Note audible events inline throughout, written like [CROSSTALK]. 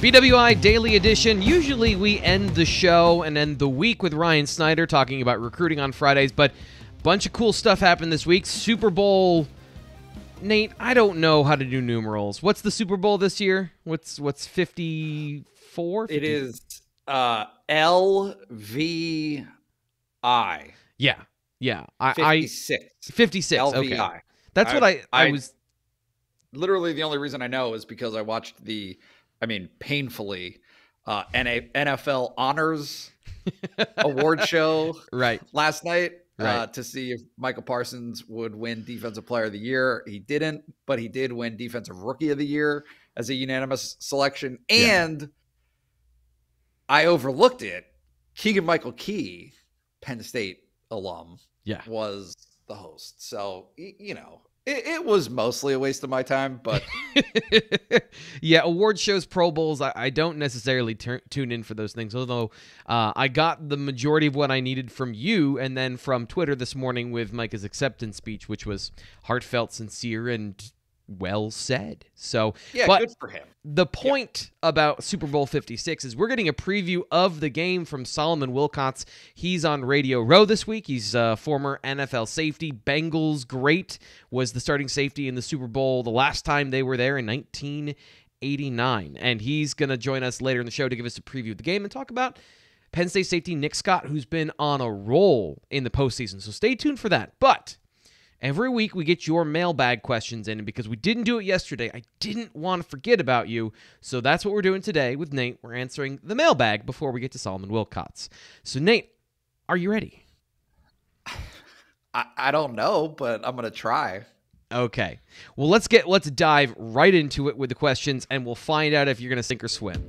BWI Daily Edition. Usually we end the show and end the week with Ryan Snyder talking about recruiting on Fridays, but a bunch of cool stuff happened this week. Super Bowl. Nate, I don't know how to do numerals. What's the Super Bowl this year? What's what's 54? It is uh L V I. Yeah. Yeah. I 56. I 56. LVI. Okay. That's what I I, I- was Literally the only reason I know is because I watched the I mean painfully uh NA, NFL honors [LAUGHS] award show right. last night uh, Right. to see if Micah Parsons would win Defensive Player of the Year. He didn't, but he did win Defensive Rookie of the Year as a unanimous selection. Yeah. And I overlooked it. Keegan Michael Key, Penn State alum, Yeah. was the host. So, you know, it, it was mostly a waste of my time, but [LAUGHS] yeah, award shows, Pro Bowls. I, I don't necessarily tur- tune in for those things, although uh, I got the majority of what I needed from you and then from Twitter this morning with Micah's acceptance speech, which was heartfelt, sincere, and well said. So, yeah, but good for him. the point about Super Bowl 56 is we're getting a preview of the game from Solomon Wilcots. He's on Radio Row this week. He's a former NFL safety. Bengals great was the starting safety in the Super Bowl the last time they were there in 1989. And he's going to join us later in the show to give us a preview of the game and talk about Penn State safety Nick Scott, who's been on a roll in the postseason. So stay tuned for that. But Every week we get your mailbag questions in, and because we didn't do it yesterday, I didn't want to forget about you. So that's what we're doing today with Nate. We're answering the mailbag before we get to Solomon Wilcots. So Nate, are you ready? I, I don't know, but I'm going to try. Okay. Well, let's get let's dive right into it with the questions, and we'll find out if you're gonna sink or swim.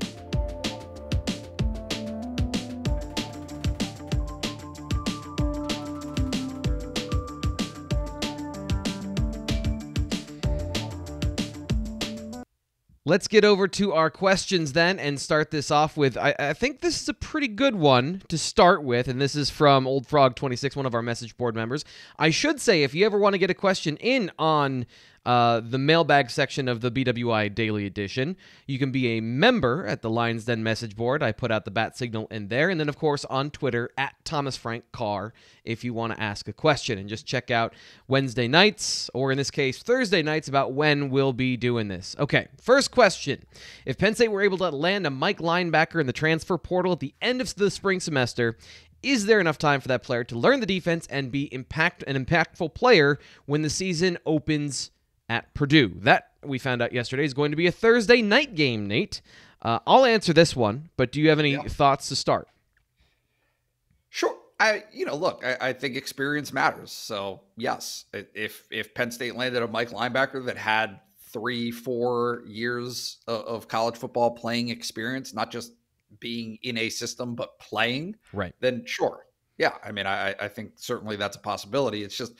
Let's get over to our questions then and start this off with. I, I think this is a pretty good one to start with, and this is from Old Frog 26, one of our message board members. I should say, if you ever want to get a question in on uh, the mailbag section of the BWI Daily Edition, you can be a member at the Lions Den message board. I put out the bat signal in there, and then of course on Twitter at Thomas Frank Carr if you want to ask a question, and just check out Wednesday nights or in this case Thursday nights about when we'll be doing this. Okay, first question: If Penn State were able to land a Mike linebacker in the transfer portal at the end of the spring semester. Is there enough time for that player to learn the defense and be impact an impactful player when the season opens at Purdue. That we found out yesterday is going to be a Thursday night game, Nate. Uh, I'll answer this one, but do you have any Yeah. thoughts to start? Sure. I, you know, look, I, I think experience matters. So yes, if if Penn State landed a Mike linebacker that had three, four years of, of college football playing experience, not just being in a system but playing, Right. then sure, yeah. I mean, I, I think certainly that's a possibility. It's just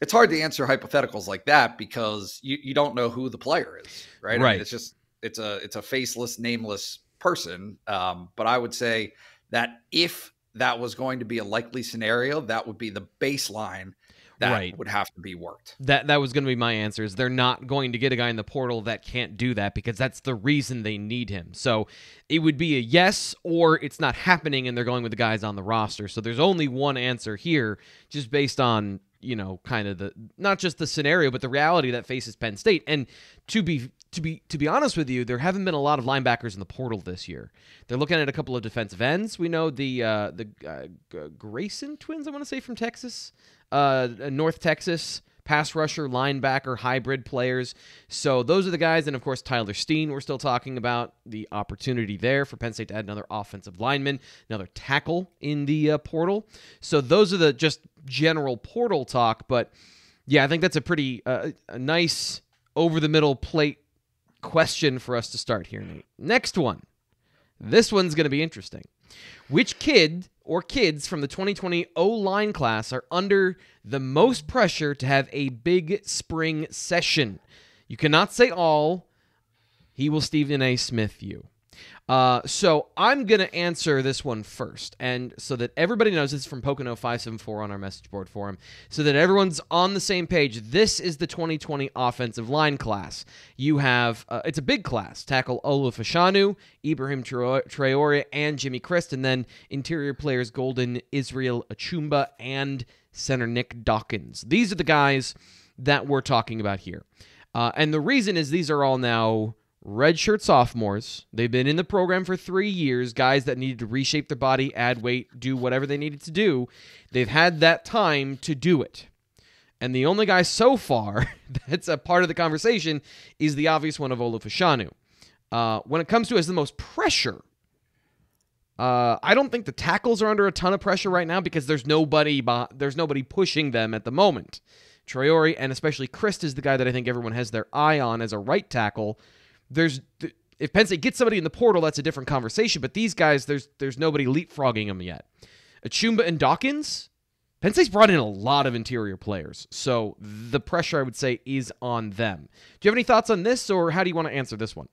it's hard to answer hypotheticals like that because you, you don't know who the player is, right? I mean, Right. it's just it's a it's a faceless, nameless person. Um, but I would say that if that was going to be a likely scenario, that would be the baseline that Right. would have to be worked. That that was going to be my answer. Is they're not going to get a guy in the portal that can't do that because that's the reason they need him. So it would be a yes or it's not happening and they're going with the guys on the roster. So there's only one answer here, just based on you know kind of the not just the scenario but the reality that faces Penn State. And to be to be to be honest with you, there haven't been a lot of linebackers in the portal this year. They're looking at a couple of defensive ends. We know the uh, the uh, Grayson twins. I want to say from Texas, uh, North Texas pass rusher, linebacker, hybrid players. So those are the guys, and of course Tyler Steen. We're still talking about the opportunity there for Penn State to add another offensive lineman, another tackle in the uh, portal. So those are the just general portal talk. But yeah, I think that's a pretty uh, a nice over the middle plate question for us to start here, Nate. Next one. This one's going to be interesting. Which kid or kids from the 2020 O line class are under the most pressure to have a big spring session? You cannot say all. He will Stephen A. Smith you. Uh, so I'm gonna answer this one first, and so that everybody knows this is from Pocono five seven four on our message board forum, so that everyone's on the same page. This is the 2020 offensive line class. You have uh, it's a big class. Tackle Olu Fashanu, Ibrahim Traore, and Jimmy Christ, and then interior players Golden Israel Achumba and center Nick Dawkins. These are the guys that we're talking about here, uh, and the reason is these are all now redshirt sophomores. They've been in the program for three years, guys that needed to reshape their body, add weight, do whatever they needed to do. They've had that time to do it. And the only guy so far [LAUGHS] that's a part of the conversation is the obvious one of Olu Uh, when it comes to as the most pressure, uh, I don't think the tackles are under a ton of pressure right now because there's nobody there's nobody pushing them at the moment. Traore and especially Christ is the guy that I think everyone has their eye on as a right tackle there's if Penn State gets somebody in the portal, that's a different conversation. But these guys, there's there's nobody leapfrogging them yet. Achumba and Dawkins, Penn State's brought in a lot of interior players, so the pressure I would say is on them. Do you have any thoughts on this, or how do you want to answer this one?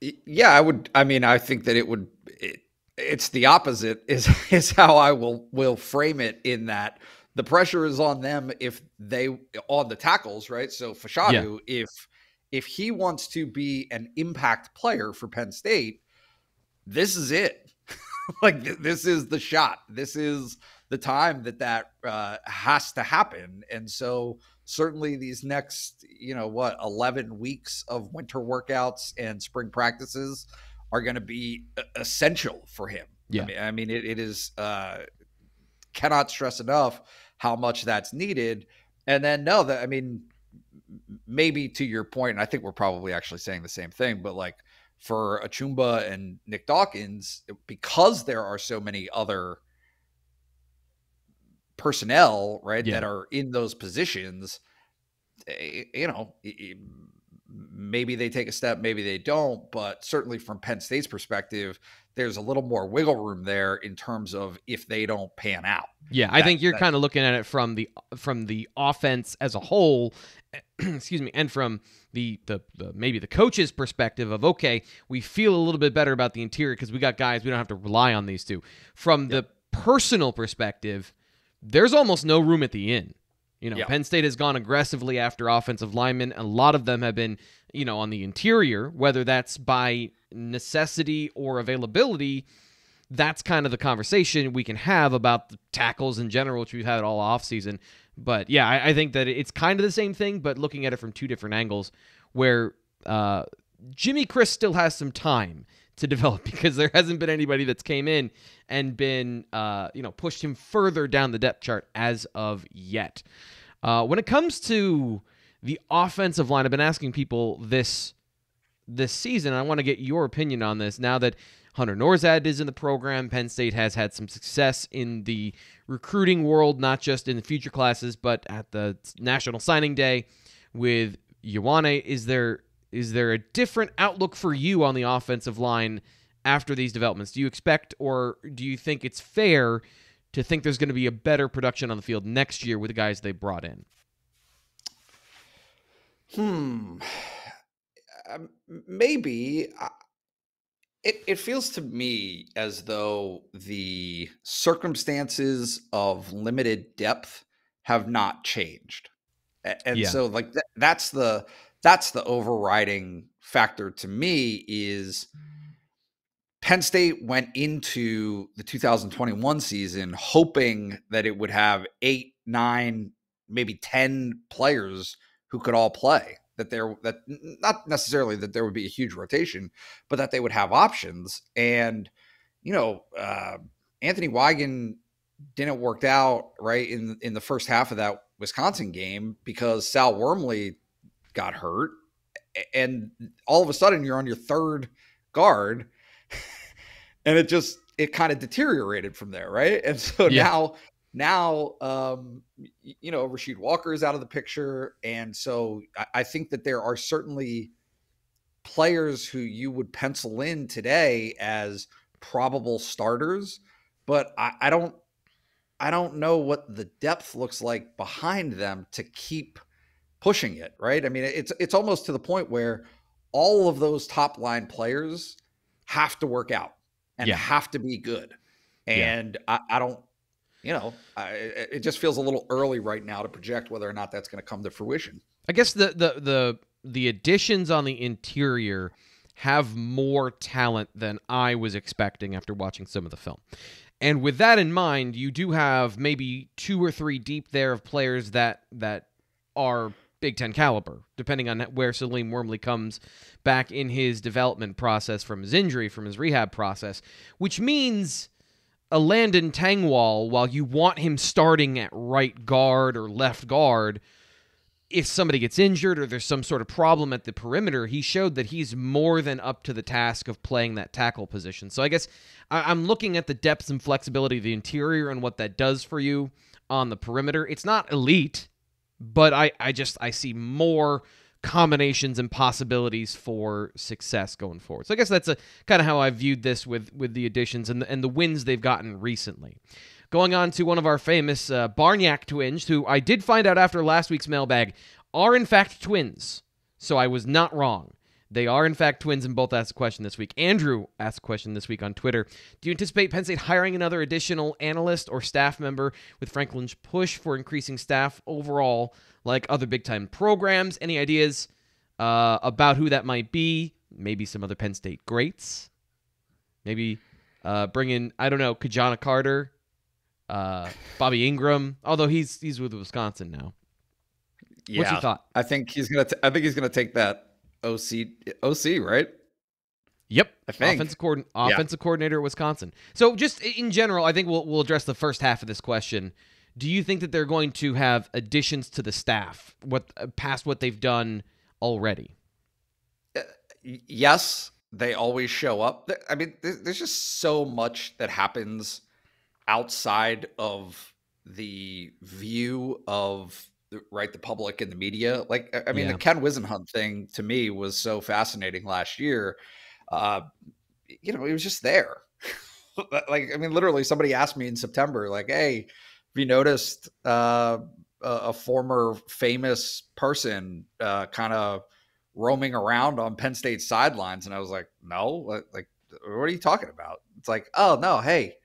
Yeah, I would. I mean, I think that it would. It, it's the opposite. Is [LAUGHS] is how I will will frame it. In that the pressure is on them if they on the tackles, right? So Fashanu, yeah. if if he wants to be an impact player for Penn State, this is it. [LAUGHS] like th- this is the shot. This is the time that that uh, has to happen. And so certainly these next, you know, what 11 weeks of winter workouts and spring practices are going to be essential for him. Yeah. I mean, I mean it, it is uh, cannot stress enough how much that's needed. And then no, that I mean maybe to your point, and I think we're probably actually saying the same thing, but like for Achumba and Nick Dawkins, because there are so many other personnel, right, yeah. that are in those positions, eh, you know, maybe they take a step, maybe they don't, but certainly from Penn State's perspective, there's a little more wiggle room there in terms of if they don't pan out. Yeah, I think you're kind of looking at it from the from the offense as a whole, [CLEARS THROAT] excuse me, and from the, the, the maybe the coach's perspective of okay, we feel a little bit better about the interior because we got guys we don't have to rely on these two. From the personal perspective, there's almost no room at the inn. You know, Penn State has gone aggressively after offensive linemen. A lot of them have been, you know, on the interior, whether that's by necessity or availability. That's kind of the conversation we can have about the tackles in general, which we've had all off season. But yeah, I, I think that it's kind of the same thing, but looking at it from two different angles, where uh, Jimmy Christ still has some time to develop [LAUGHS] because there hasn't been anybody that's came in and been uh, you know pushed him further down the depth chart as of yet. Uh, when it comes to the offensive line, I've been asking people this this season. I want to get your opinion on this now that Hunter Nourzad is in the program. Penn State has had some success in the recruiting world, not just in the future classes, but at the National Signing Day with Ioane. Is there is there a different outlook for you on the offensive line after these developments? Do you expect or do you think it's fair to think there's going to be a better production on the field next year with the guys they brought in? Hmm. Um, maybe. It, it feels to me as though the circumstances of limited depth have not changed. And yeah. so like th- that's the that's the overriding factor to me is Penn State went into the 2021 season hoping that it would have eight, nine, maybe 10 players who could all play. That there, that not necessarily that there would be a huge rotation, but that they would have options. And, you know, uh, Anthony Weigand didn't work out right in in the first half of that Wisconsin game because Sal Wormley got hurt, and all of a sudden you're on your third guard, [LAUGHS] and it just it kind of deteriorated from there, right? And so yeah. now now um, you know Rasheed Walker is out of the picture, and so I, I think that there are certainly players who you would pencil in today as probable starters, but I, I don't I don't know what the depth looks like behind them to keep pushing it, right? I mean, it's it's almost to the point where all of those top line players have to work out and Yeah. have to be good. Yeah. And I, I don't, you know, I, it it just feels a little early right now to project whether or not that's going to come to fruition. I guess the the the the additions on the interior have more talent than I was expecting after watching some of the film. And with that in mind, you do have maybe two or three deep there of players that that are Big Ten caliber, depending on where Salim Wormley comes back in his development process from his injury, from his rehab process, which means a Landon Tengwall, while you want him starting at right guard or left guard, if somebody gets injured or there's some sort of problem at the perimeter, he showed that he's more than up to the task of playing that tackle position. So I guess I'm looking at the depth and flexibility of the interior and what that does for you on the perimeter. It's not elite, but I, I just I see more combinations and possibilities for success going forward. So I guess that's a kind of how I viewed this with with the additions and the, and the wins they've gotten recently. Going on to one of our famous uh, Barnyak twins, who I did find out after last week's mailbag are in fact twins. So I was not wrong. They are in fact twins and both asked a question this week. Andrew asked a question this week on Twitter. Do you anticipate Penn State hiring another additional analyst or staff member with Franklin's push for increasing staff overall, like other big time programs? Any ideas uh, about who that might be? Maybe some other Penn State greats. Maybe uh, bring in I don't know Ki-Jana Carter, uh, Bobby Engram. Although he's he's with Wisconsin now. Yeah, What's your thought? I think he's gonna. T- I think he's gonna take that OC. OC, right? Yep, I think. offensive coordin- offensive coordinator at Wisconsin. So just in general, I think we'll we'll address the first half of this question. Do you think that they're going to have additions to the staff what uh, past what they've done already? Y- yes, they always show up. I mean, there's just so much that happens outside of the view of right the public and the media. Like, I- mean, Yeah. the Ken Whisenhunt thing to me was so fascinating last year. Uh, you know, he was just there. [LAUGHS] like, I mean, literally, somebody asked me in September, like, "Hey, have you noticed uh, a, former famous person uh, kind of roaming around on Penn State sidelines?" And I was like, "No, like, what are you talking about?" It's like, "Oh no, hey."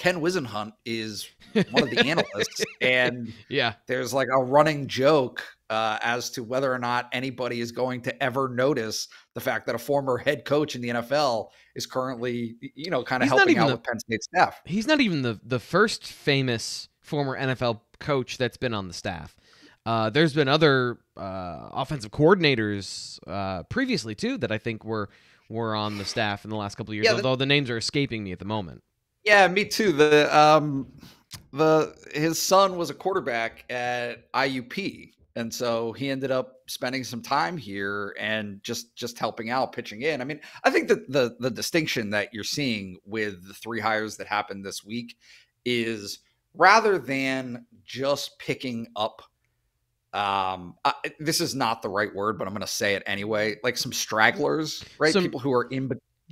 Ken Whisenhunt is one of the analysts, [LAUGHS] and Yeah, there's like a running joke uh, as to whether or not anybody is going to ever notice the fact that a former head coach in the NFL is currently, you know, kind of He's helping out the- with Penn State staff. he's not even the the first famous former NFL coach that's been on the staff. Uh, there's been other uh, offensive coordinators uh, previously too that I think were were on the staff in the last couple of years. Yeah, the- although the names are escaping me at the moment. Yeah, me too. The um, the his son was a quarterback at IUP, and so he ended up spending some time here and just just helping out, pitching in. I mean, I think that the the distinction that you're seeing with the three hires that happened this week is rather than just picking up um I, this is not the right word but i'm going to say it anyway like some stragglers right Some- people who are in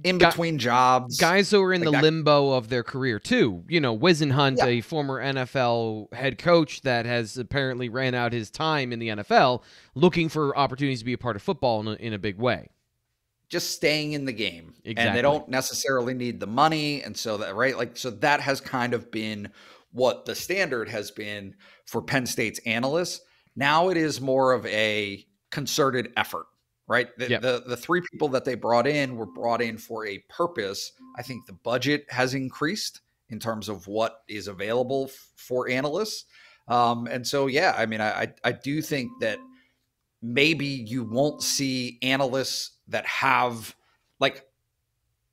in Gu- between jobs guys who are in Like the limbo of their career too. You know, Whisenhunt, Yeah. a former NFL head coach that has apparently ran out his time in the NFL, looking for opportunities to be a part of football in a, in a big way. just staying in the game and Exactly. they don't necessarily need the money and so that right like so that has kind of been what the standard has been for Penn State's analysts now it is more of a concerted effort right? The, Yep. the the three people that they brought in were brought in for a purpose. I think the budget has increased in terms of what is available f- for analysts. Um, and so yeah i mean I, I i do think that maybe you won't see analysts that have like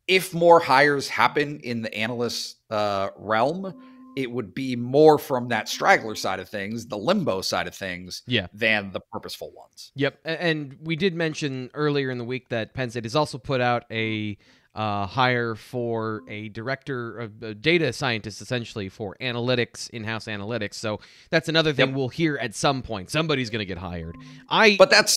if more hires happen in the analyst uh, realm it would be more from that straggler side of things the limbo side of things Yeah. than the purposeful ones Yep, and we did mention earlier in the week that Penn State has also put out a uh, hire for a director of uh, data scientist, essentially for analytics, in-house analytics. So that's another thing Yep. we'll hear at some point. Somebody's going to get hired. I but that's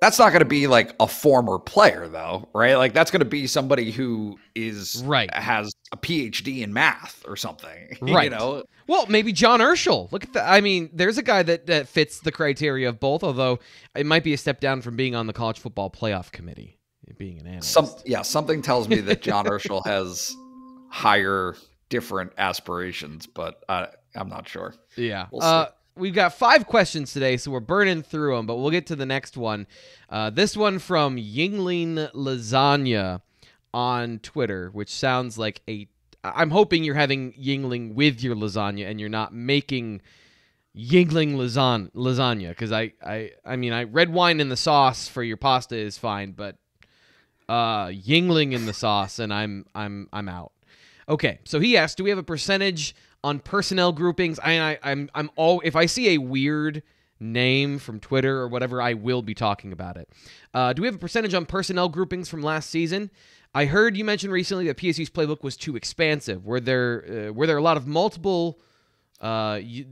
that's not going to be like a former player though right like that's going to be somebody who is Right. has a phd in math or something [LAUGHS] you Right. know Well, maybe John Urschel. Look at that. I mean, there's a guy that, that fits the criteria of both, although it might be a step down from being on the college football playoff committee. being an analyst. Some yeah, something tells me that John Urschel has higher, different aspirations, but I, I'm not sure. Yeah. We'll uh, we've got five questions today, so we're burning through them, but we'll get to the next one. Uh, this one from Yuengling Lasagna on Twitter, which sounds like a. I'm hoping you're having Yuengling with your lasagna and you're not making Yuengling lasagna lasagna because I, I I mean I red wine in the sauce for your pasta is fine, but uh Yuengling in the sauce and I'm I'm I'm out. Okay, so he asked, do we have a percentage on personnel groupings? I, I I'm I'm all if I see a weird name from Twitter or whatever, I will be talking about it. Uh, do we have a percentage on personnel groupings from last season? I heard you mention recently that PSU's playbook was too expansive. Were there uh, were there a lot of multiple? Uh, you,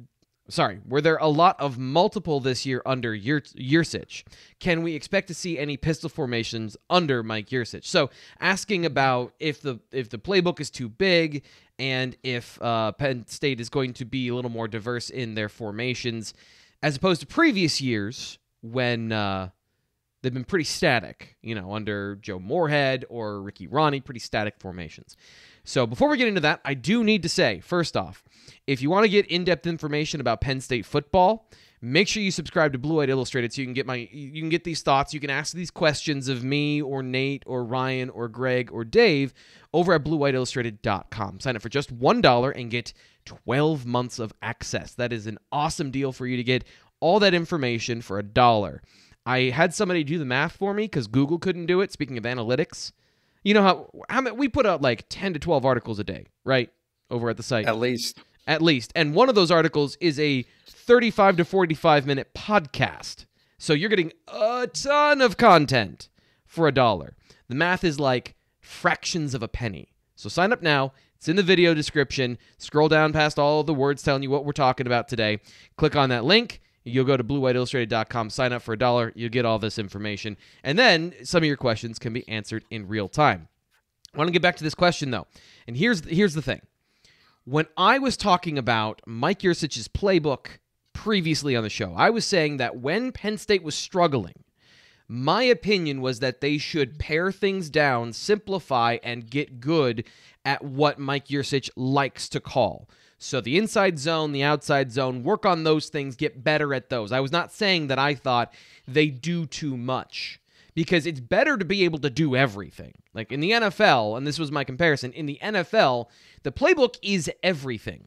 sorry, were there a lot of multiple this year under Yurcich? Can we expect to see any pistol formations under Mike Yurcich? So asking about if the if the playbook is too big and if uh, Penn State is going to be a little more diverse in their formations, as opposed to previous years when uh, they've been pretty static, you know, under Joe Moorhead or Ricky Rahne, pretty static formations. So before we get into that, I do need to say, first off, if you want to get in-depth information about Penn State football, make sure you subscribe to Blue White Illustrated so you can get my you can get these thoughts. You can ask these questions of me or Nate or Ryan or Greg or Dave over at bluewhiteillustrated.com. Sign up for just $1 and get 12 months of access. That is an awesome deal for you to get all that information for a dollar. I had somebody do the math for me because Google couldn't do it. Speaking of analytics, you know how how we put out like 10 to 12 articles a day, right? Over at the site. At least. At least. And one of those articles is a 35 to 45 minute podcast. So you're getting a ton of content for a dollar. The math is like fractions of a penny. So sign up now. It's in the video description. Scroll down past all the words telling you what we're talking about today. Click on that link You'll go to bluewhiteillustrated.com, sign up for a dollar, you'll get all this information. And then some of your questions can be answered in real time. I want to get back to this question though. And here's here's the thing. When I was talking about Mike Yurcich's playbook previously on the show, I was saying that when Penn State was struggling, my opinion was that they should pare things down, simplify, and get good at what Mike Yurcich likes to call. So the inside zone, the outside zone, work on those things, get better at those. I was not saying that I thought they do too much because it's better to be able to do everything. Like in the NFL, and this was my comparison, in the NFL, the playbook is everything.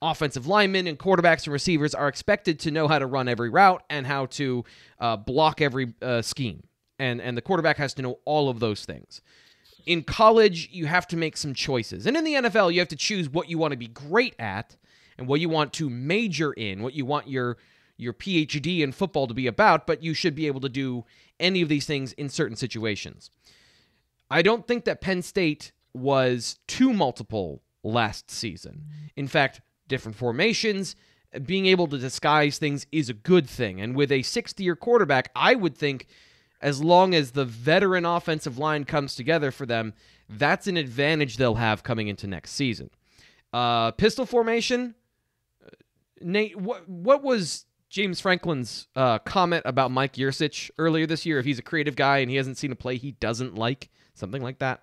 Offensive linemen and quarterbacks and receivers are expected to know how to run every route and how to uh, block every uh, scheme. And, and the quarterback has to know all of those things in college, you have to make some choices. And in the NFL, you have to choose what you want to be great at and what you want to major in, what you want your your PhD in football to be about, but you should be able to do any of these things in certain situations. I don't think that Penn State was too multiple last season. In fact, different formations, being able to disguise things is a good thing. And with a 60 year quarterback, I would think as long as the veteran offensive line comes together for them, that's an advantage they'll have coming into next season. Uh, pistol formation, uh, Nate, what what was James Franklin's uh, comment about Mike Yurcich earlier this year? If he's a creative guy and he hasn't seen a play he doesn't like, something like that.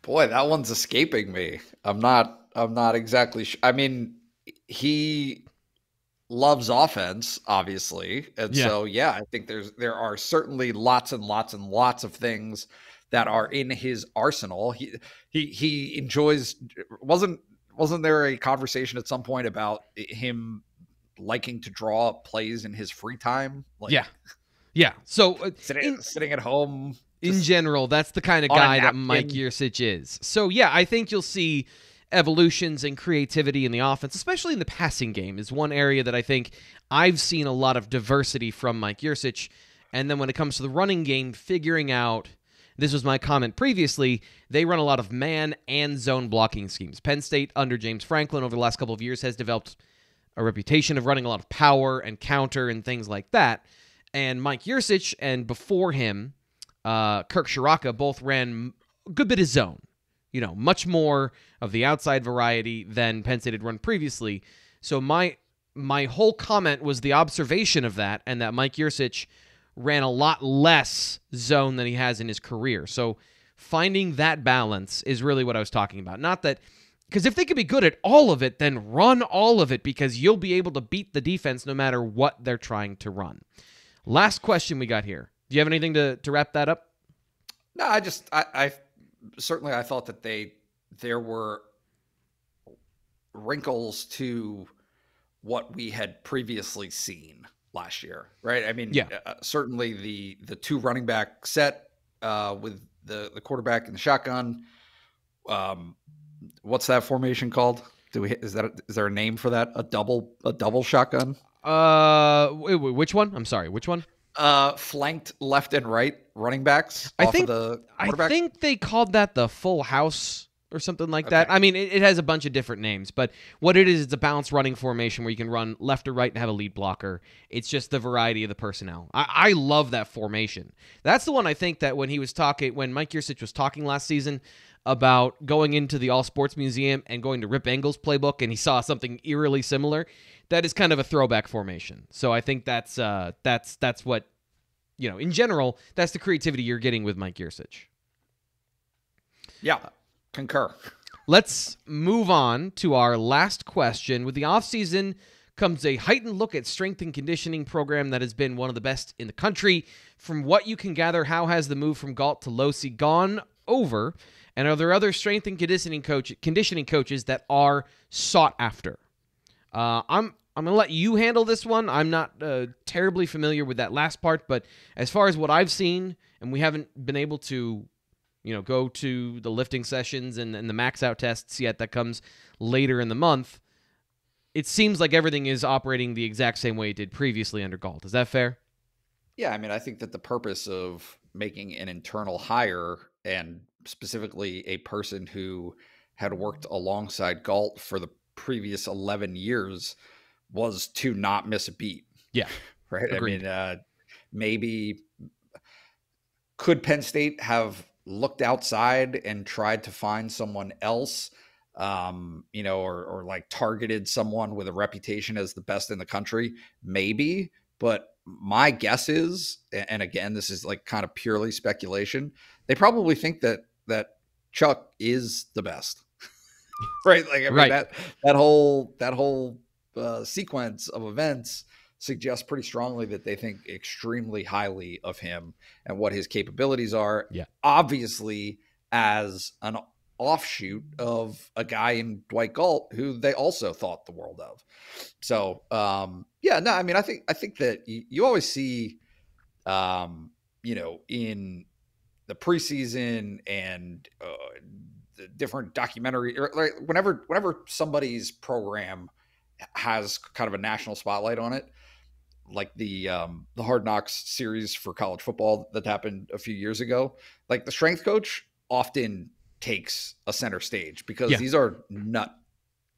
Boy, that one's escaping me. I'm not. I'm not exactly. Sh- I mean, he loves offense, obviously. And yeah. so yeah, I think there's there are certainly lots and lots and lots of things that are in his arsenal. He he he enjoys wasn't wasn't there a conversation at some point about him liking to draw plays in his free time? Like, yeah. Yeah. So uh, [LAUGHS] sitting, in, sitting at home in general, that's the kind of guy that Mike Yurcich is. So yeah, I think you'll see evolutions and creativity in the offense, especially in the passing game, is one area that I think I've seen a lot of diversity from Mike Yurcich. And then when it comes to the running game, figuring out this was my comment previously. They run a lot of man and zone blocking schemes. Penn State, under James Franklin, over the last couple of years, has developed a reputation of running a lot of power and counter and things like that. And Mike Yurcich and before him, uh, Kirk Ciarrocca both ran a good bit of zone you know, much more of the outside variety than Penn State had run previously. So my my whole comment was the observation of that and that Mike Yurcich ran a lot less zone than he has in his career. So finding that balance is really what I was talking about. Not that because if they could be good at all of it, then run all of it because you'll be able to beat the defense no matter what they're trying to run. Last question we got here. Do you have anything to, to wrap that up? No, I just I, I certainly I thought that they there were wrinkles to what we had previously seen last year, right? I mean, yeah, uh, certainly the the two running back set uh, with the the quarterback and the shotgun. Um, what's that formation called? Do we is that is there a name for that? A double a double shotgun? Uh, which one? I'm sorry, which one? Uh, flanked left and right running backs. I think the I think they called that the full house or something like okay. that. I mean, it, it, has a bunch of different names, but what it is, it's a balanced running formation where you can run left or right and have a lead blocker. It's just the variety of the personnel. I, I love that formation. That's the one I think that when he was talking, when Mike Yurcich was talking last season about going into the All Sports Museum and going to Rip Engle's playbook, and he saw something eerily similar. That is kind of a throwback formation. So I think that's uh, that's that's what you know. In general, that's the creativity you're getting with Mike Yurcich. Yeah, Concur. Let's move on to our last question. With the offseason comes a heightened look at strength and conditioning program that has been one of the best in the country. From what you can gather, how has the move from Galt to Losey gone over? And are there other strength and conditioning coach conditioning coaches that are sought after? Uh, I'm I'm gonna let you handle this one. I'm not uh, terribly familiar with that last part, but as far as what I've seen, and we haven't been able to you know, go to the lifting sessions and, and the max out tests yet. That comes later in the month. It seems like everything is operating the exact same way it did previously under Galt. Is that fair? Yeah, I mean, I think that the purpose of making an internal hire and specifically a person who had worked alongside Galt for the previous 11 years was to not miss a beat. Yeah. [LAUGHS] Right. Agreed. I mean, uh, maybe could Penn State have looked outside and tried to find someone else um, you know, or or like targeted someone with a reputation as the best in the country, maybe. But my guess is, and again, this is like kind of purely speculation. They probably think that that Chuck is the best, [LAUGHS] right? Like I mean, right. that that whole that whole uh, sequence of events suggests pretty strongly that they think extremely highly of him and what his capabilities are. Yeah. Obviously, as an offshoot of a guy in Dwight Galt who they also thought the world of. So, um, yeah, no, I mean, I think I think that you, you always see, um, you know, in the preseason and uh, the different documentary, or like whenever whenever somebody's program has kind of a national spotlight on it, like the um, the Hard Knocks series for college football that happened a few years ago. Like the strength coach often takes a center stage because yeah. these are nut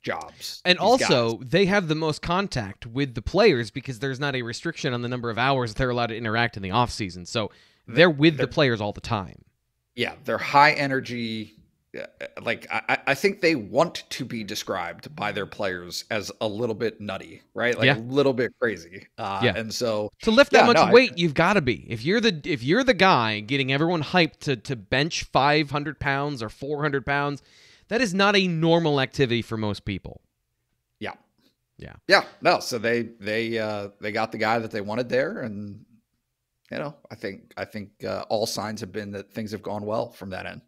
jobs. And also, guys. they have the most contact with the players because there's not a restriction on the number of hours they're allowed to interact in the off season. So they're with they're, the players all the time. Yeah, they're high energy like I, I think they want to be described by their players as a little bit nutty, right? Like yeah. a little bit crazy. Uh, yeah. And so to lift that yeah, much no, weight, I, you've got to be. If you're the if you're the guy getting everyone hyped to to bench 500 pounds or 400 pounds, that is not a normal activity for most people. Yeah. Yeah. Yeah. No. So they they uh they got the guy that they wanted there, and you know I think I think uh, all signs have been that things have gone well from that end.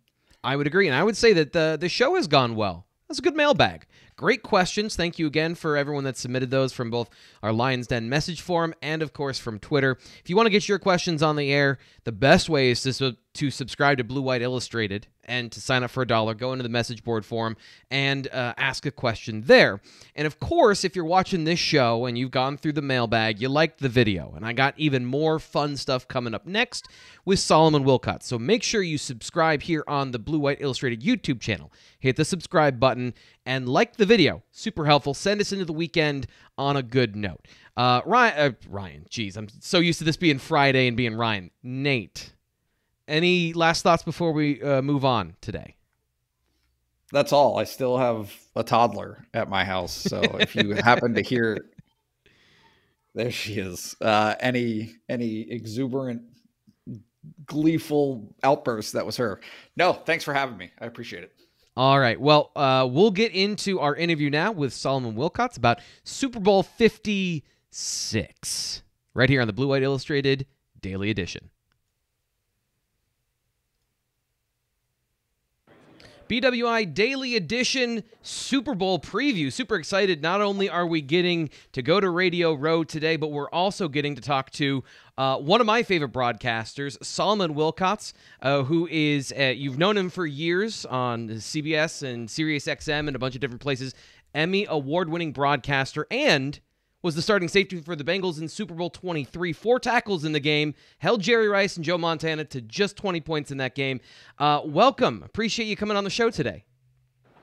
I would agree, and I would say that the the show has gone well. That's a good mailbag. Great questions. Thank you again for everyone that submitted those from both our Lions Den message forum and, of course, from Twitter. If you want to get your questions on the air, the best way is to, to subscribe to Blue White Illustrated and to sign up for a dollar. Go into the message board forum and uh, ask a question there. And, of course, if you're watching this show and you've gone through the mailbag, you liked the video. And I got even more fun stuff coming up next with Solomon Wilcots. So make sure you subscribe here on the Blue White Illustrated YouTube channel. Hit the subscribe button and like the video. Super helpful. Send us into the weekend on a good note. Uh, Ryan, uh, Ryan, geez, I'm so used to this being Friday and being Ryan. Nate, any last thoughts before we uh, move on today? That's all. I still have a toddler at my house, so if you [LAUGHS] happen to hear There she is. Uh, any any exuberant, gleeful outburst that was her. No, thanks for having me. I appreciate it. All right. Well, uh, we'll get into our interview now with Solomon Wilcots about Super Bowl 56 right here on the Blue White Illustrated Daily Edition. BWI Daily Edition Super Bowl preview. Super excited. Not only are we getting to go to Radio Row today, but we're also getting to talk to uh, one of my favorite broadcasters, Solomon Wilcots, uh, who is, uh, you've known him for years on CBS and Sirius XM and a bunch of different places, Emmy award winning broadcaster and was the starting safety for the Bengals in Super Bowl 23. Four tackles in the game, held Jerry Rice and Joe Montana to just 20 points in that game. Uh, welcome. Appreciate you coming on the show today.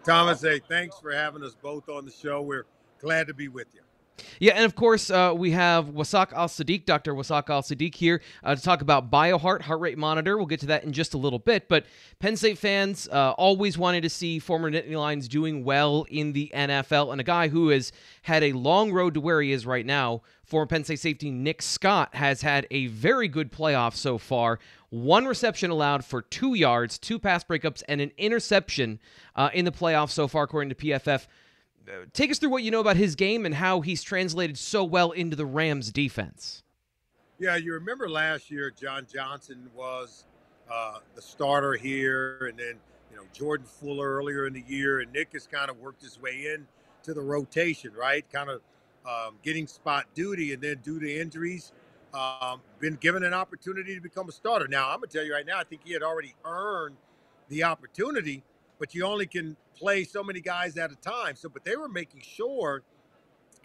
Thomas, hey, thanks for having us both on the show. We're glad to be with you. Yeah, and of course, uh, we have Wasak Al Sadiq, Dr. Wasak Al Sadiq here uh, to talk about BioHeart heart rate monitor. We'll get to that in just a little bit. But Penn State fans uh, always wanted to see former Nittany Lions doing well in the NFL, and a guy who has had a long road to where he is right now. Former Penn State safety Nick Scott has had a very good playoff so far. One reception allowed for two yards, two pass breakups, and an interception uh, in the playoff so far, according to PFF take us through what you know about his game and how he's translated so well into the Rams defense. Yeah, you remember last year, John Johnson was uh, the starter here, and then you know Jordan Fuller earlier in the year, and Nick has kind of worked his way in to the rotation, right? Kind of um, getting spot duty, and then due to injuries, um, been given an opportunity to become a starter. Now, I'm gonna tell you right now, I think he had already earned the opportunity, but you only can play so many guys at a time. So, but they were making sure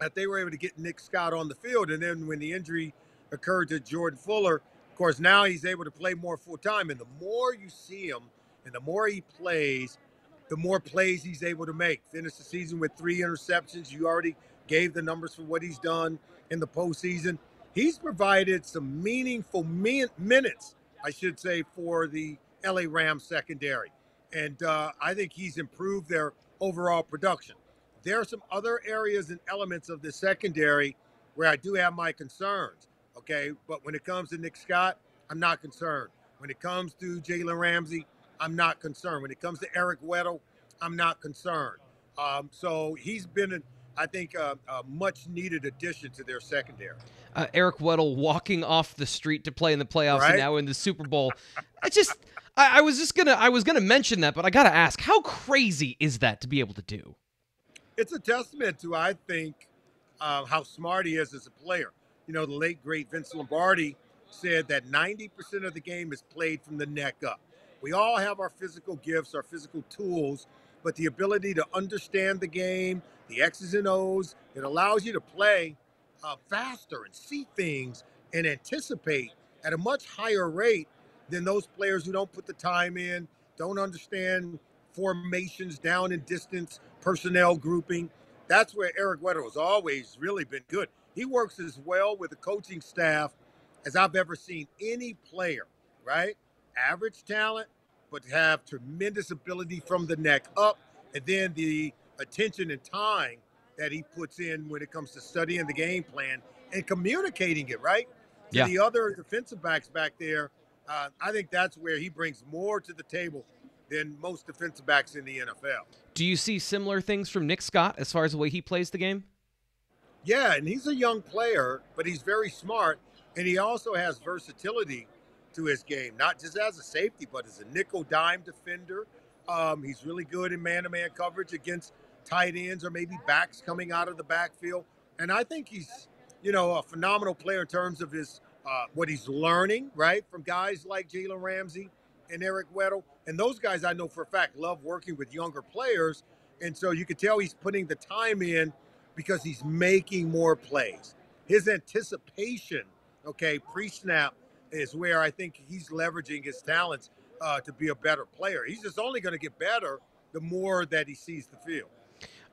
that they were able to get Nick Scott on the field. And then when the injury occurred to Jordan Fuller, of course, now he's able to play more full time. And the more you see him and the more he plays, the more plays he's able to make. Finished the season with three interceptions. You already gave the numbers for what he's done in the postseason. He's provided some meaningful min- minutes, I should say, for the LA Rams secondary and uh, I think he's improved their overall production. There are some other areas and elements of the secondary where I do have my concerns. Okay, but when it comes to Nick Scott, I'm not concerned. When it comes to Jalen Ramsey, I'm not concerned. When it comes to Eric Weddle, I'm not concerned. Um, so he's been, an, I think, a, a much needed addition to their secondary. Uh, Eric Weddle walking off the street to play in the playoffs right? and now in the Super Bowl. I just I, I was just gonna I was gonna mention that, but I gotta ask, how crazy is that to be able to do? It's a testament to I think uh, how smart he is as a player. You know, the late great Vince Lombardi said that 90% of the game is played from the neck up. We all have our physical gifts, our physical tools, but the ability to understand the game, the X's and O's, it allows you to play uh, faster and see things and anticipate at a much higher rate than those players who don't put the time in, don't understand formations, down and distance, personnel grouping. That's where Eric Weddle has always really been good. He works as well with the coaching staff as I've ever seen any player, right? Average talent, but have tremendous ability from the neck up, and then the attention and time that he puts in when it comes to studying the game plan and communicating it, right? To yeah. the other defensive backs back there uh, I think that's where he brings more to the table than most defensive backs in the NFL. Do you see similar things from Nick Scott as far as the way he plays the game? Yeah, and he's a young player, but he's very smart, and he also has versatility to his game, not just as a safety, but as a nickel dime defender. Um, he's really good in man to man coverage against tight ends or maybe backs coming out of the backfield. And I think he's, you know, a phenomenal player in terms of his uh, what he's learning, right, from guys like Jalen Ramsey and Eric Weddle. And those guys I know for a fact love working with younger players. And so you can tell he's putting the time in because he's making more plays. His anticipation, okay, pre snap is where I think he's leveraging his talents uh, to be a better player. He's just only going to get better the more that he sees the field.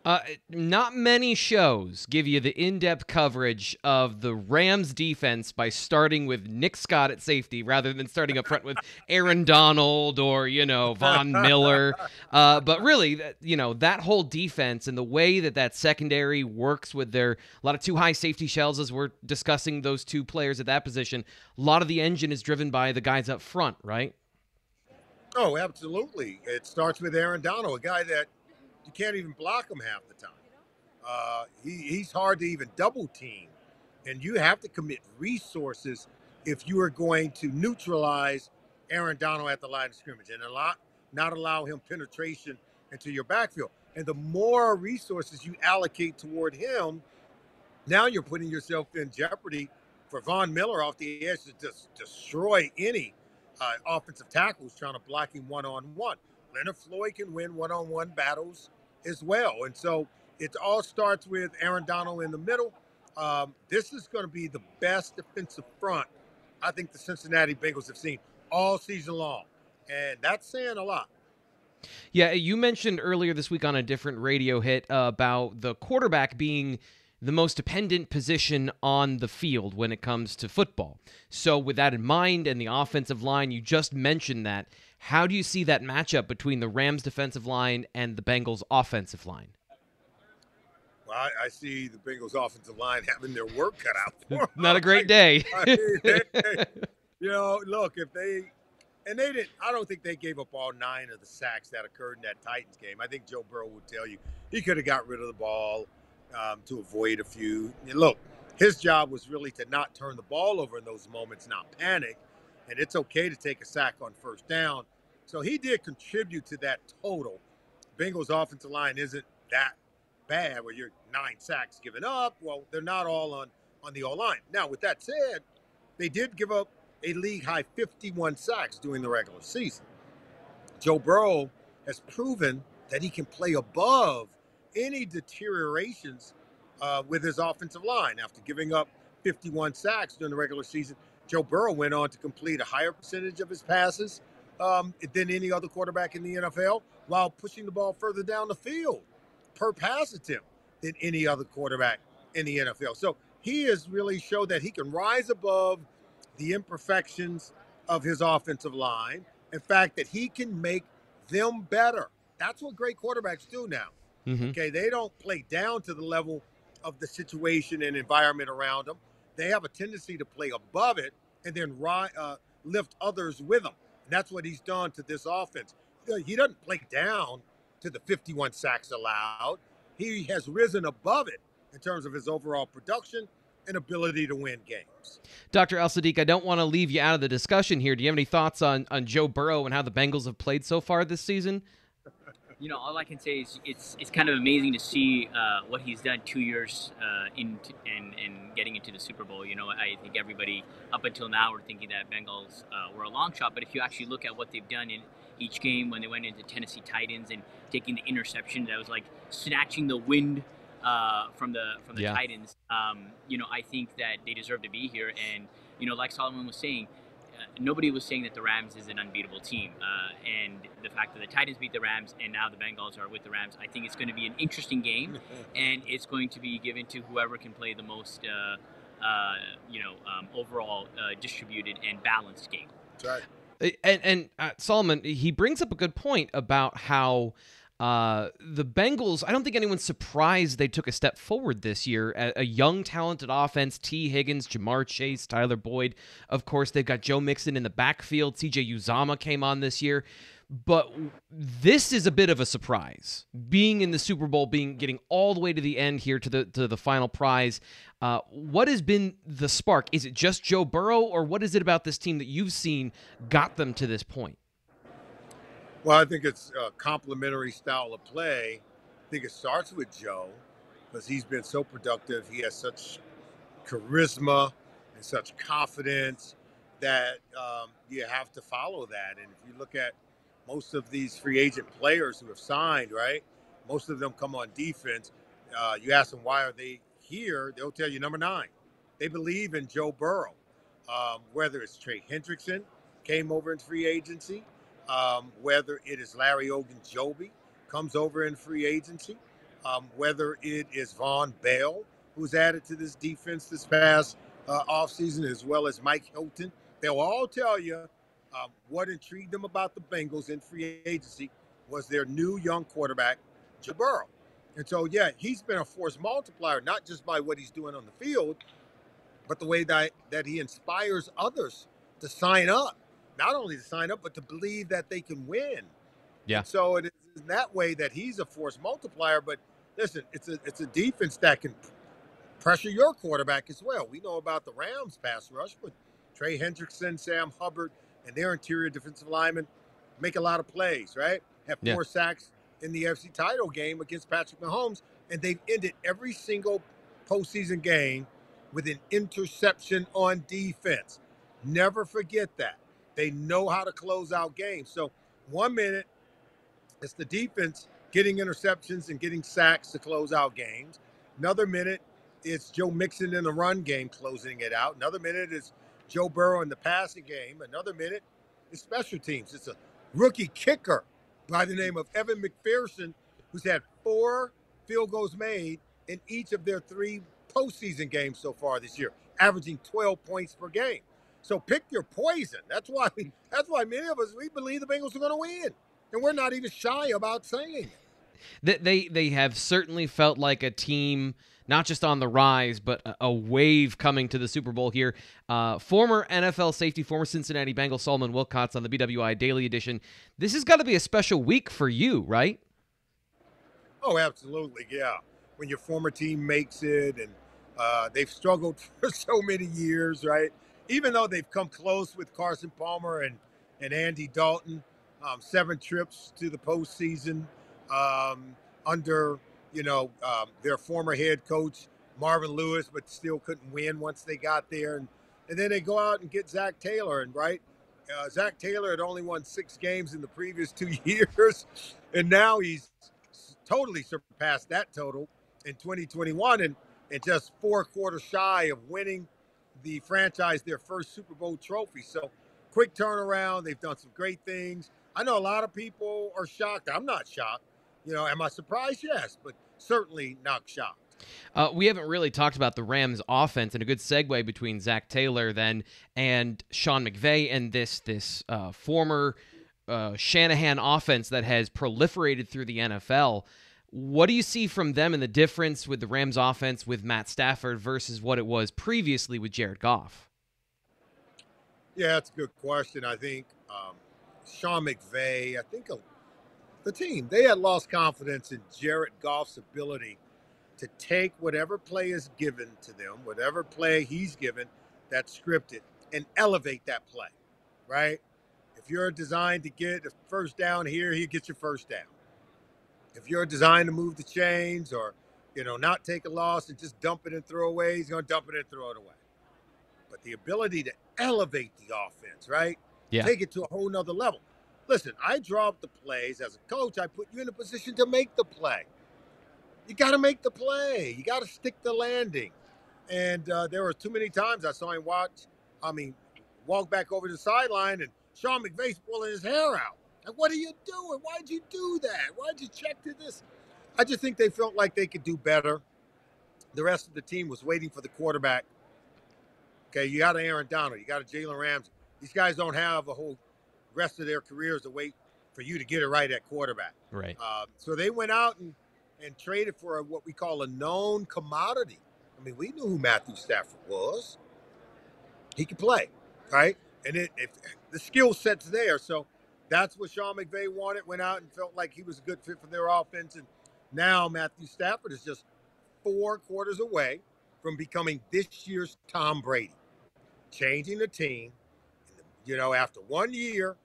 Uh, not many shows give you the in-depth coverage of the Rams defense by starting with Nick Scott at safety rather than starting up front with [LAUGHS] Aaron Donald or you know Von Miller. Uh, but really, you know that whole defense and the way that that secondary works with their a lot of two high safety shells as we're discussing those two players at that position. A lot of the engine is driven by the guys up front, right? Oh, absolutely. It starts with Aaron Donald, a guy that you can't even block him half the time. Uh, he, he's hard to even double team. And you have to commit resources if you are going to neutralize Aaron Donald at the line of scrimmage and a lot, not allow him penetration into your backfield. And the more resources you allocate toward him, now you're putting yourself in jeopardy for Von Miller off the edge to just destroy any uh, offensive tackles trying to block him one on one. Leonard Floyd can win one on one battles as well. And so it all starts with Aaron Donald in the middle. Um, this is going to be the best defensive front I think the Cincinnati Bengals have seen all season long. And that's saying a lot. Yeah, you mentioned earlier this week on a different radio hit uh, about the quarterback being the most dependent position on the field when it comes to football. So, with that in mind and the offensive line, you just mentioned that. How do you see that matchup between the Rams' defensive line and the Bengals' offensive line? Well, I, I see the Bengals' offensive line having their work cut out for them. [LAUGHS] Not a great day. [LAUGHS] I mean, they, [LAUGHS] you know, look, if they and they didn't. I don't think they gave up all nine of the sacks that occurred in that Titans game. I think Joe Burrow would tell you he could have got rid of the ball um, to avoid a few. And look, his job was really to not turn the ball over in those moments, not panic. And it's okay to take a sack on first down. So he did contribute to that total. Bengals offensive line isn't that bad where you're nine sacks given up. Well, they're not all on on the O line. Now, with that said, they did give up a league high 51 sacks during the regular season. Joe Burrow has proven that he can play above any deteriorations uh, with his offensive line. After giving up 51 sacks during the regular season, Joe Burrow went on to complete a higher percentage of his passes um, than any other quarterback in the NFL while pushing the ball further down the field per pass attempt than any other quarterback in the NFL. So he has really showed that he can rise above the imperfections of his offensive line. In fact, that he can make them better. That's what great quarterbacks do now. Mm-hmm. Okay, they don't play down to the level of the situation and environment around them. They have a tendency to play above it and then uh, lift others with them. And that's what he's done to this offense. He doesn't play down to the 51 sacks allowed. He has risen above it in terms of his overall production and ability to win games. Dr. Al-Siddiq, I don't want to leave you out of the discussion here. Do you have any thoughts on, on Joe Burrow and how the Bengals have played so far this season? [LAUGHS] you know, all I can say is it's it's kind of amazing to see uh, what he's done two years uh, into and and getting into the Super Bowl. You know, I think everybody up until now were thinking that Bengals uh, were a long shot, but if you actually look at what they've done in each game when they went into Tennessee Titans and taking the interception, that was like snatching the wind uh, from the from the yeah. Titans. Um, you know, I think that they deserve to be here, and you know, like Solomon was saying nobody was saying that the Rams is an unbeatable team. Uh, and the fact that the Titans beat the Rams and now the Bengals are with the Rams, I think it's going to be an interesting game, [LAUGHS] and it's going to be given to whoever can play the most, uh, uh, you know, um, overall uh, distributed and balanced game. Right. And and uh, Solomon, he brings up a good point about how uh, the Bengals, I don't think anyone's surprised they took a step forward this year. A, a, young, talented offense. Tee Higgins, Ja'Marr Chase, Tyler Boyd. Of course, they've got Joe Mixon in the backfield. CJ Uzomah came on this year. But this is a bit of a surprise. Being in the Super Bowl, being getting all the way to the end here to the to the final prize. Uh, what has been the spark? Is it just Joe Burrow, or what is it about this team that you've seen got them to this point? Well, I think it's a complementary style of play. I think it starts with Joe because he's been so productive. He has such charisma and such confidence that um, you have to follow that. And if you look at most of these free agent players who have signed, right? Most of them come on defense. Uh, you ask them why are they here? They'll tell you number nine. They believe in Joe Burrow. Um, whether it's Trey Hendrickson came over in free agency, um, whether it is Larry Ogunjobi comes over in free agency, um, whether it is Vonn Bell, who's added to this defense this past uh, offseason, as well as Mike Hilton. They'll all tell you um, what intrigued them about the Bengals in free agency was their new young quarterback, Joe Burrow. And so, yeah, he's been a force multiplier, not just by what he's doing on the field, but the way that, that he inspires others to sign up. Not only to sign up, but to believe that they can win. Yeah. And so it is in that way that he's a force multiplier. But listen, it's a it's a defense that can pressure your quarterback as well. We know about the Rams pass rush, but Trey Hendrickson, Sam Hubbard, and their interior defensive linemen make a lot of plays, right? Have four yeah. sacks in the FC title game against Patrick Mahomes, and they've ended every single postseason game with an interception on defense. Never forget that. They know how to close out games. So one minute it's the defense getting interceptions and getting sacks to close out games. Another minute it's Joe Mixon in the run game closing it out. Another minute it's Joe Burrow in the passing game. Another minute it's special teams. It's a rookie kicker by the name of Evan McPherson, who's had four field goals made in each of their three postseason games so far this year, averaging 12 points per game. So pick your poison. That's why [LAUGHS] that's why many of us we believe the Bengals are going to win, and we're not even shy about saying it. They they have certainly felt like a team not just on the rise, but a, wave coming to the Super Bowl here. Uh, former NFL safety, former Cincinnati Bengal Solomon Wilcots on the BWI Daily Edition. This has got to be a special week for you, right? Oh, absolutely, yeah. When your former team makes it, and uh, they've struggled [LAUGHS] for so many years, right? Even though they've come close with Carson Palmer and and Andy Dalton, um, seven trips to the postseason um, under you know, um, their former head coach, Marvin Lewis, but still couldn't win once they got there. And, and then they go out and get Zac Taylor. And, right, uh, Zac Taylor had only won six games in the previous [LAUGHS] two years. And now he's totally surpassed that total in 2021 and, and just four quarters shy of winning the franchise their first Super Bowl trophy. So, quick turnaround. They've done some great things. I know a lot of people are shocked. I'm not shocked you know, am I surprised? Yes, but certainly not shocked. Uh, we haven't really talked about the Rams' offense, and a good segue between Zac Taylor then and Sean McVay and this this uh, former uh, Shanahan offense that has proliferated through the NFL. What do you see from them and the difference with the Rams' offense with Matt Stafford versus what it was previously with Jared Goff? Yeah, that's a good question. I think um, Sean McVay, I think a the team. They had lost confidence in Jared Goff's ability to take whatever play is given to them, whatever play he's given that's scripted, and elevate that play, right? If you're designed to get a first down here, he gets your first down. If you're designed to move the chains or, you know, not take a loss and just dump it and throw away, he's going to dump it and throw it away. But the ability to elevate the offense, right? Yeah. Take it to a whole nother level. Listen, I draw up the plays as a coach. I put you in a position to make the play. You got to make the play. You got to stick the landing. And uh, there were too many times I saw him watch. I mean, walk back over the sideline and Sean McVay's pulling his hair out. Like, what are you doing? Why'd you do that? Why'd you check to this? I just think they felt like they could do better. The rest of the team was waiting for the quarterback. Okay, you got a Aaron Donald, you got a Jalen Ramsey. These guys don't have a whole rest of their careers to wait for you to get it right at quarterback. Right. Uh, so they went out and, and traded for a, what we call a known commodity. I mean, we knew who Matthew Stafford was. He could play, right? And it, if the skill set's there, so that's what Sean McVay wanted. Went out and felt like he was a good fit for their offense, and now Matthew Stafford is just four quarters away from becoming this year's Tom Brady, changing the team, you know, after one year,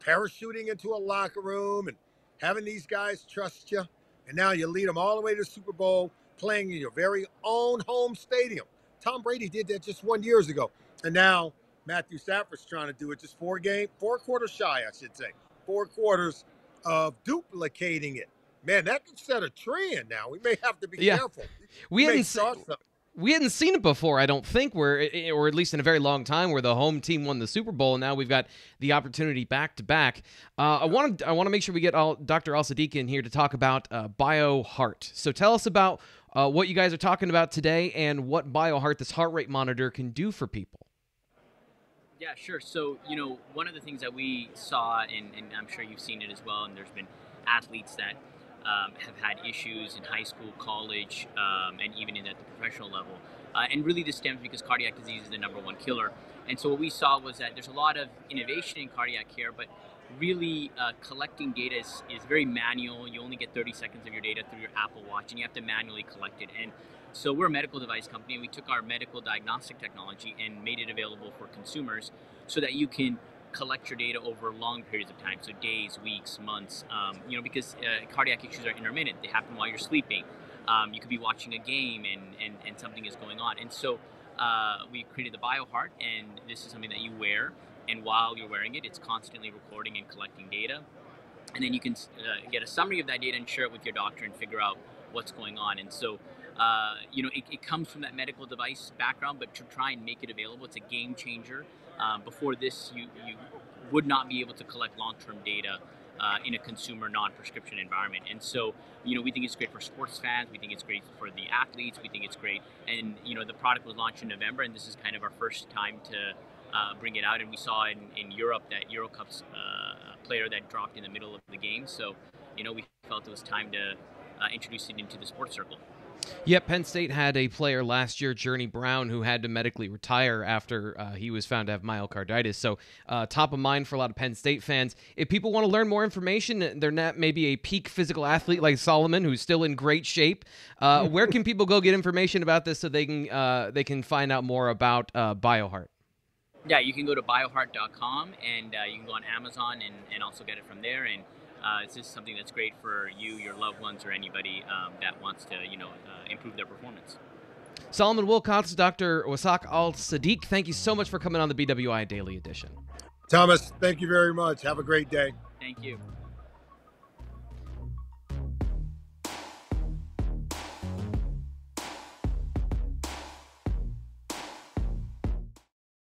parachuting into a locker room and having these guys trust you, and now you lead them all the way to the Super Bowl, playing in your very own home stadium. Tom Brady did that just one years ago, and now Matthew Stafford's trying to do it just four game, four quarters shy, I should say, four quarters of duplicating it. Man, that could set a trend. Now we may have to be yeah. careful. We, we hadn't seen, we hadn't seen it before, I don't think, where or at least in a very long time, where the home team won the Super Bowl. And now we've got the opportunity back to back. Uh, I want to I want to make sure we get all, Dr. Al-Siddiq in here to talk about uh, BioHeart. So tell us about uh, what you guys are talking about today and what BioHeart, this heart rate monitor, can do for people. Yeah, sure. So you know, one of the things that we saw, and, and I'm sure you've seen it as well, and there's been athletes that um, have had issues in high school, college, um, and even in at the professional level. Uh, and really, this stems because cardiac disease is the number one killer. And so, what we saw was that there's a lot of innovation in cardiac care, but really uh, collecting data is, is very manual. You only get 30 seconds of your data through your Apple Watch, and you have to manually collect it. And so, we're a medical device company, and we took our medical diagnostic technology and made it available for consumers so that you can collect your data over long periods of time, so days, weeks, months. Um, you know, because uh, cardiac issues are intermittent; they happen while you're sleeping. Um, you could be watching a game and, and, and something is going on. And so uh, we created the BioHeart, and this is something that you wear. And while you're wearing it, it's constantly recording and collecting data. And then you can uh, get a summary of that data and share it with your doctor and figure out what's going on. And so, uh, you know, it, it, comes from that medical device background, but to try and make it available, it's a game changer. Um, before this, you, you would not be able to collect long-term data uh, in a consumer non-prescription environment. And so, you know, we think it's great for sports fans. We think it's great for the athletes. We think it's great. And you know, the product was launched in November, and this is kind of our first time to uh, bring it out. And we saw in, in Europe that Eurocup's uh, player that dropped in the middle of the game. So, you know, we felt it was time to uh, introduce it into the sports circle. Yep, Penn State had a player last year, Journey Brown, who had to medically retire after uh, he was found to have myocarditis. So, uh, top of mind for a lot of Penn State fans. If people want to learn more information, they're not maybe a peak physical athlete like Solomon, who's still in great shape. Uh, [LAUGHS] where can people go get information about this so they can uh, they can find out more about uh, BioHeart? Yeah, you can go to bioheart.com and uh, you can go on Amazon and, and also get it from there. And uh, it's just something that's great for you, your loved ones, or anybody um, that wants to, you know, uh, improve their performance. Solomon Wilcots, Dr. Waqaas Al-Siddiq, thank you so much for coming on the BWI Daily Edition. Thomas, thank you very much. Have a great day. Thank you.